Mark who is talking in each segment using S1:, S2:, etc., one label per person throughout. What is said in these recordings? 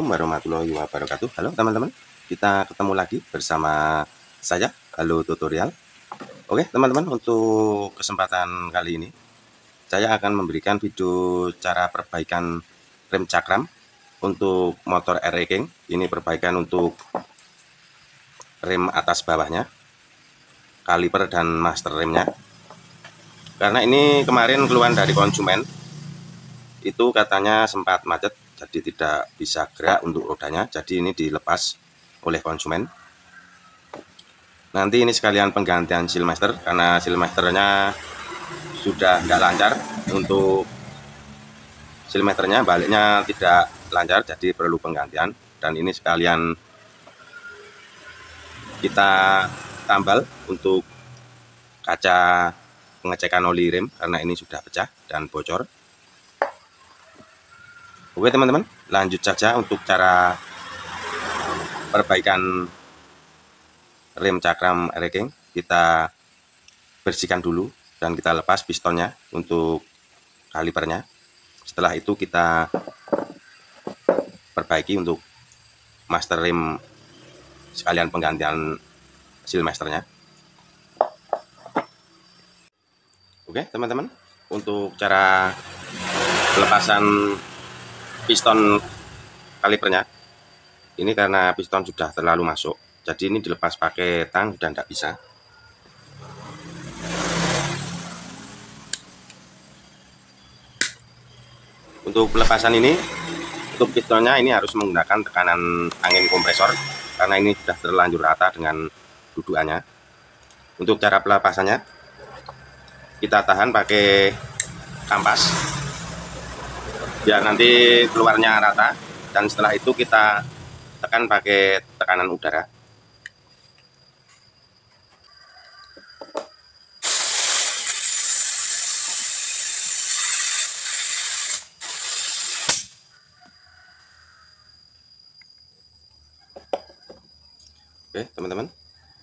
S1: Assalamualaikum warahmatullahi wabarakatuh. Halo teman-teman. Kita ketemu lagi bersama saya Halo Tutorial. Oke teman-teman untuk kesempatan kali ini Saya akan memberikan video cara perbaikan rem cakram Untuk motor r King Ini perbaikan untuk rem atas bawahnya Kaliper dan master remnya. Karena ini kemarin keluar dari konsumen Itu katanya sempat macet jadi tidak bisa gerak untuk rodanya. Jadi ini dilepas oleh konsumen. Nanti ini sekalian penggantian silmaster karena silmasternya sudah tidak lancar. Untuk silmasternya baliknya tidak lancar jadi perlu penggantian. Dan ini sekalian kita tambal untuk kaca pengecekan oli rem karena ini sudah pecah dan bocor Oke teman-teman, lanjut saja untuk cara perbaikan rem cakram racking. Kita bersihkan dulu dan kita lepas pistonnya untuk kalipernya. Setelah itu kita perbaiki untuk master rem sekalian penggantian seal masternya. Oke teman-teman, untuk cara pelepasan piston kalipernya. Ini karena piston sudah terlalu masuk. Jadi ini dilepas pakai tang dan tidak bisa. Untuk pelepasan ini untuk pistonnya ini harus menggunakan tekanan angin kompresor karena ini sudah terlanjur rata dengan dudukannya. Untuk cara pelepasannya kita tahan pakai kampas biar nanti keluarnya rata dan setelah itu kita tekan pakai tekanan udara. Oke teman-teman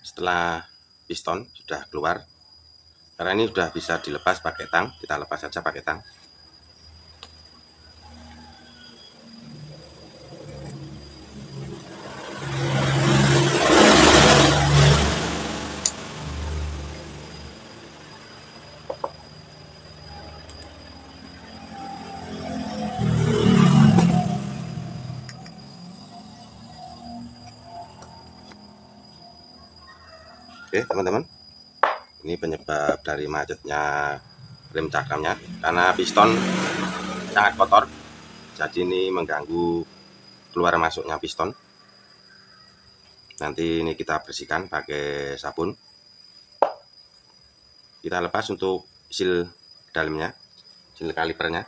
S1: setelah piston sudah keluar karena ini sudah bisa dilepas pakai tang kita lepas saja pakai tang Oke teman-teman. Ini penyebab dari macetnya rem cakramnya karena piston sangat kotor. Jadi ini mengganggu keluar masuknya piston nanti ini kita bersihkan pakai sabun. Kita lepas untuk seal dalamnya seal kalipernya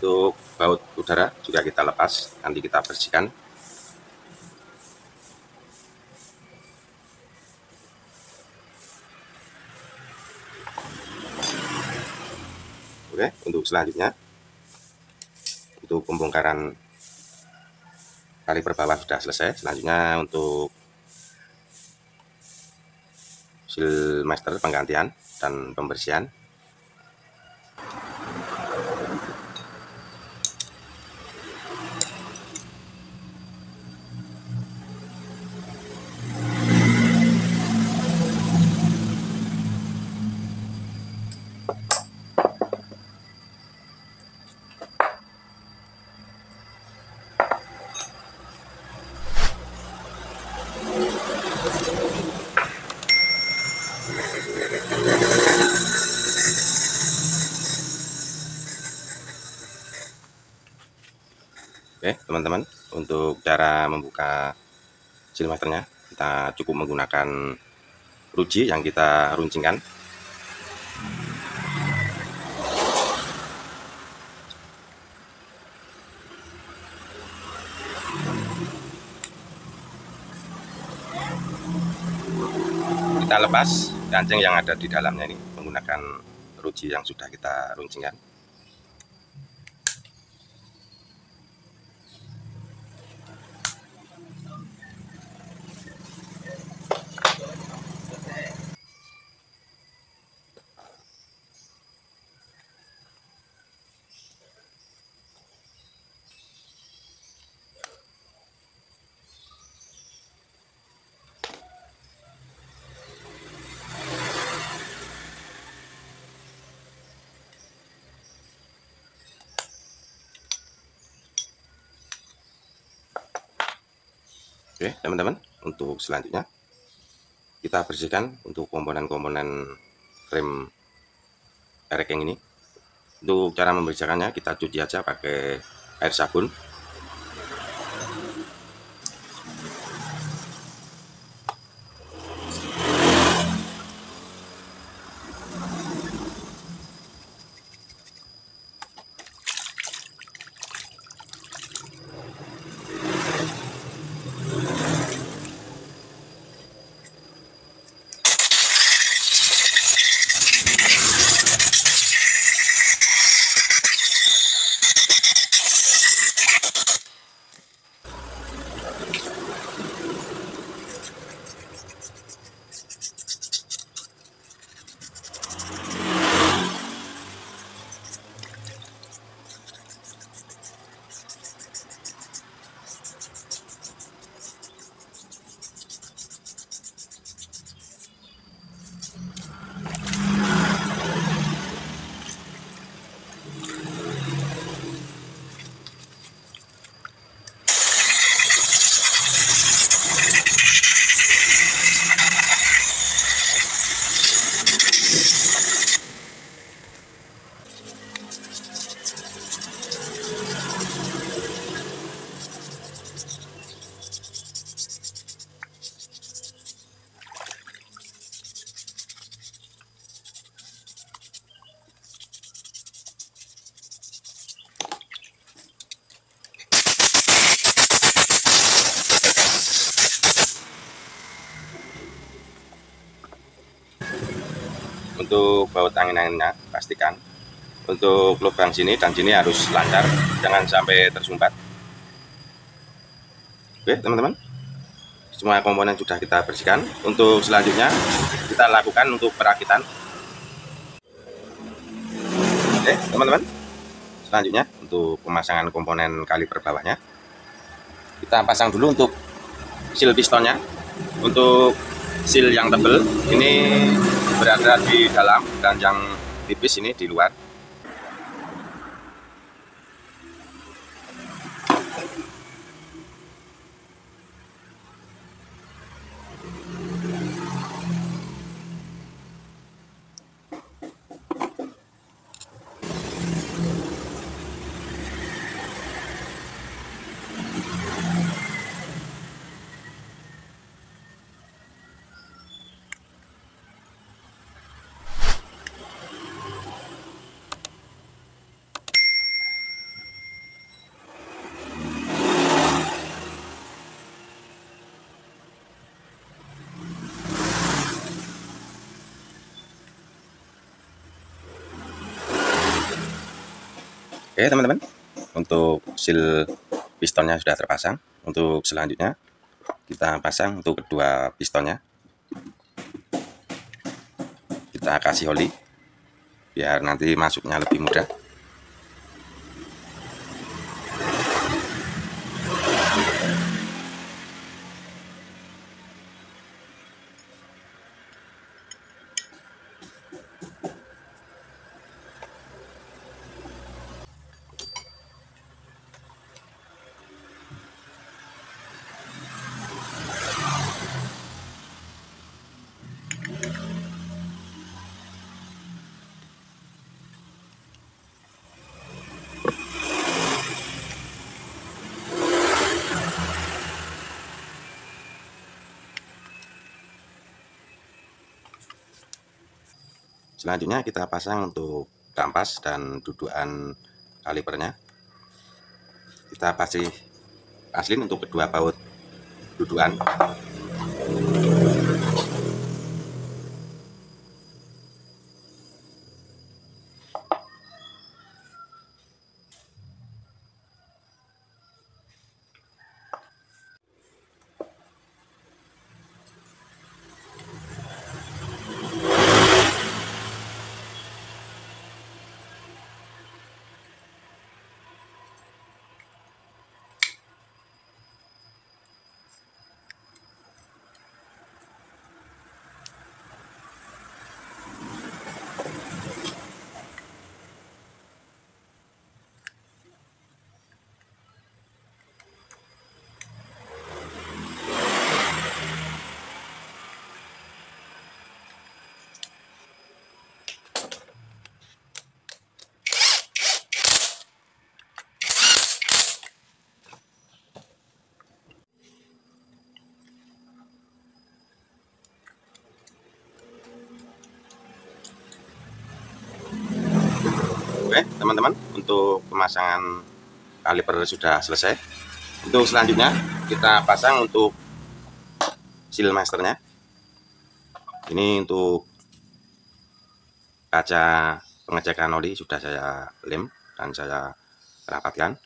S1: untuk baut udara juga kita lepas nanti kita bersihkan. Oke untuk selanjutnya untuk pembongkaran kali bawah sudah selesai. Selanjutnya untuk seal master penggantian dan pembersihan Oke teman-teman untuk cara membuka silmasternya kita cukup menggunakan ruji yang kita runcingkan. Kita lepas kancing yang ada di dalamnya ini menggunakan ruji yang sudah kita runcingkan Oke teman-teman untuk selanjutnya kita bersihkan untuk komponen-komponen rem yang ini. Untuk cara membersihkannya kita cuci aja pakai air sabun untuk angin-anginnya pastikan. Untuk lubang sini dan sini harus lancar jangan sampai tersumbat. Oke teman-teman. Semua komponen sudah kita bersihkan. Untuk selanjutnya kita lakukan untuk perakitan. Oke teman-teman. Selanjutnya untuk pemasangan komponen kaliper bawahnya. Kita pasang dulu untuk seal pistonnya. Untuk seal yang tebal ini berada di dalam dan yang tipis ini di luar Oke teman-teman. Untuk seal pistonnya sudah terpasang. Untuk selanjutnya kita pasang untuk kedua pistonnya. Kita kasih oli biar nanti masuknya lebih mudah selanjutnya kita pasang untuk kampas dan dudukan kalipernya. Kita pasti aslin untuk kedua baut dudukan Oke teman-teman untuk pemasangan kaliper sudah selesai. Untuk selanjutnya kita pasang untuk seal masternya. Ini untuk kaca pengecekan oli sudah saya lem dan saya rapatkan.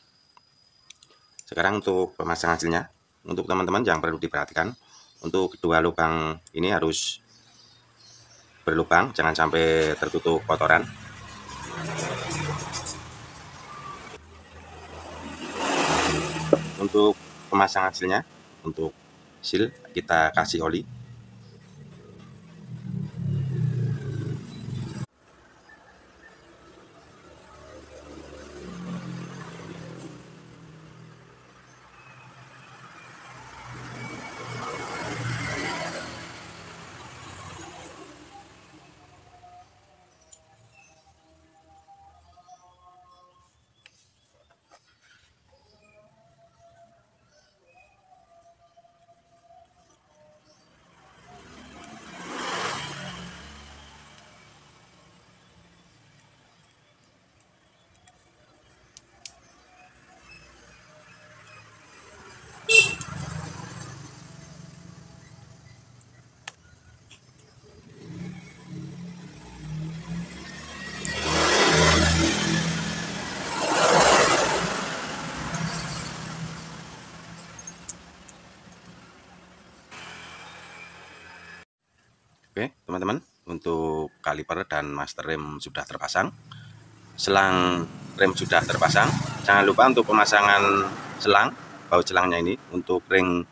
S1: Sekarang untuk pemasangan hasilnya untuk teman-teman yang perlu diperhatikan untuk kedua lubang ini harus berlubang jangan sampai tertutup kotoran untuk pemasangan hasilnya untuk seal kita kasih oli teman-teman. Untuk kaliper dan master rem sudah terpasang. Selang rem sudah terpasang. Jangan lupa untuk pemasangan selang baut selangnya ini. Untuk ring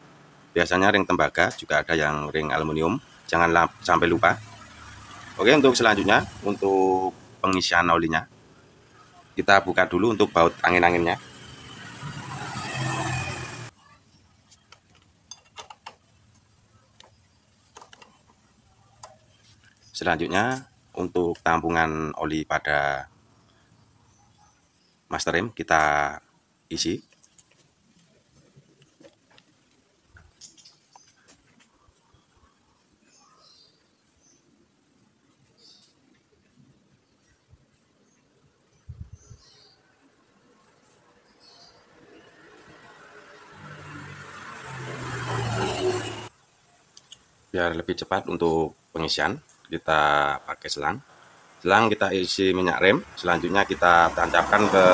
S1: biasanya ring tembaga juga ada yang ring aluminium. Jangan sampai lupa. Oke untuk selanjutnya untuk pengisian olinya. Kita buka dulu untuk baut angin-anginnya Selanjutnya untuk tampungan oli pada master rem kita isi. Biar lebih cepat untuk pengisian, kita pakai selang. Selang kita isi minyak rem. Selanjutnya kita tancapkan ke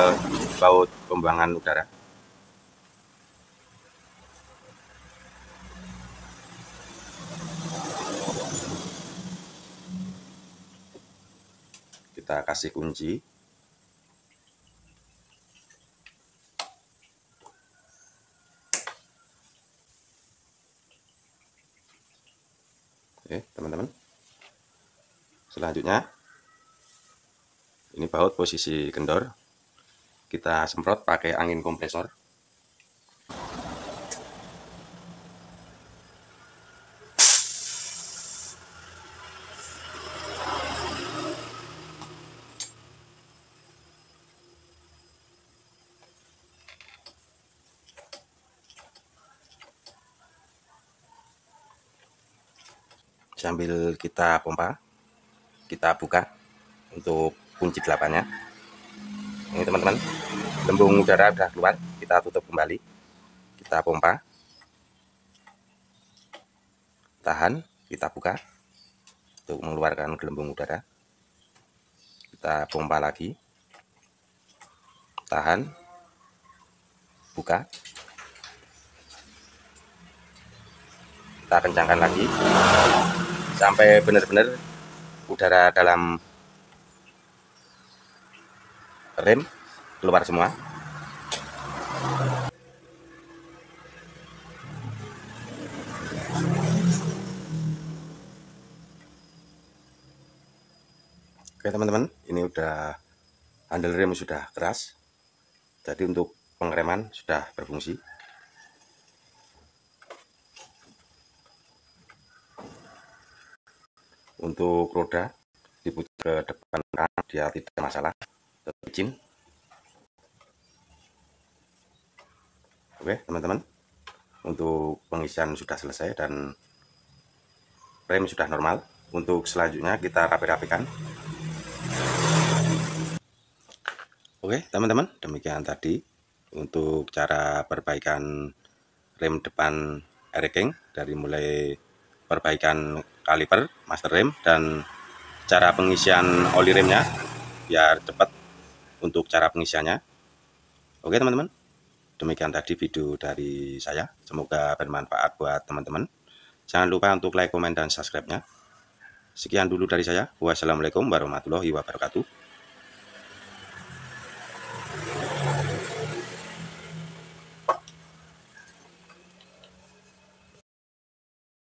S1: baut pembuangan udara. Kita kasih kunci Oke, teman-teman selanjutnya. Ini baut posisi kendor. Kita semprot pakai angin kompresor. Sambil kita pompa kita buka untuk kunci delapannya. Ini teman-teman lembung udara sudah keluar kita tutup kembali. Kita pompa. Tahan kita buka untuk mengeluarkan gelembung udara. Kita pompa lagi. Tahan buka. Kita kencangkan lagi. Sampai benar-benar udara dalam rem keluar semua Oke teman-teman, ini udah handle rem sudah keras. Jadi untuk pengereman sudah berfungsi. Untuk roda diputar ke depan dia tidak masalah, izin. Oke teman-teman, untuk pengisian sudah selesai dan rem sudah normal. Untuk selanjutnya kita rapi-rapikan. Oke teman-teman demikian tadi untuk cara perbaikan rem depan King dari mulai perbaikan kaliper master rem dan cara pengisian oli remnya biar cepat untuk cara pengisiannya. Oke teman-teman. Demikian tadi video dari saya. Semoga bermanfaat buat teman-teman. Jangan lupa untuk like, komen, dan subscribe nya sekian dulu dari saya. Wassalamualaikum warahmatullahi wabarakatuh